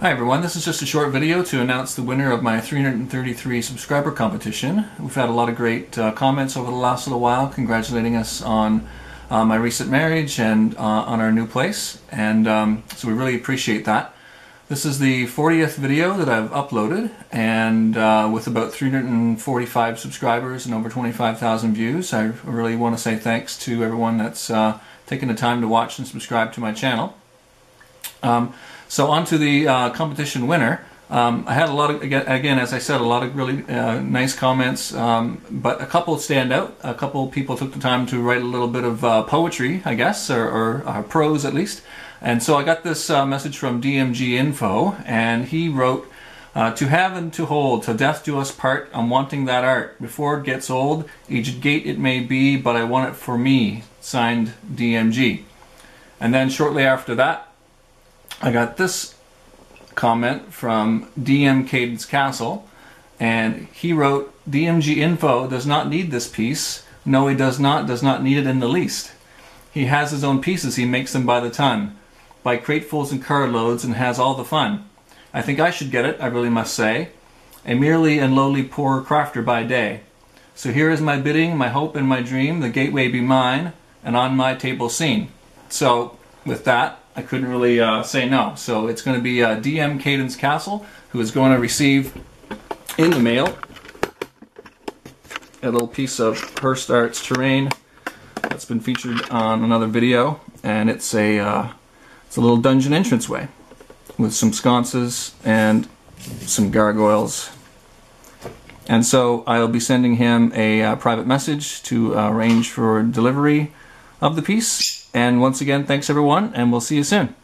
Hi everyone, this is just a short video to announce the winner of my 333 subscriber competition. We've had a lot of great uh, comments over the last little while congratulating us on uh, my recent marriage and uh, on our new place and um, so we really appreciate that. This is the 40th video that I've uploaded and uh, with about 345 subscribers and over 25,000 views I really want to say thanks to everyone that's uh, taken the time to watch and subscribe to my channel. Um, so on to the uh, competition winner. Um, I had a lot of, again, as I said, a lot of really uh, nice comments, um, but a couple stand out. A couple people took the time to write a little bit of uh, poetry, I guess, or, or uh, prose at least. And so I got this uh, message from DMG Info, and he wrote, uh, To have and to hold, to death do us part, I'm wanting that art. Before it gets old, aged gate it may be, but I want it for me. Signed DMG. And then shortly after that, I got this comment from DM Kaydon's Kastle, and he wrote, DMG Info does not need this piece. No, he does not, does not need it in the least. He has his own pieces, he makes them by the ton, by cratefuls and carloads, and has all the fun. I think I should get it, I really must say. A merely and lowly poor crafter by day. So here is my bidding, my hope, and my dream, the gateway be mine, and on my table seen. So, with that, I couldn't really uh, say no. So it's going to be uh, DM Kaydon's Kastle, who is going to receive in the mail a little piece of Hirst Arts terrain that's been featured on another video, and it's a uh, it's a little dungeon entranceway with some sconces and some gargoyles. And so I'll be sending him a uh, private message to uh, arrange for delivery of the piece and once again, thanks everyone, and we'll see you soon.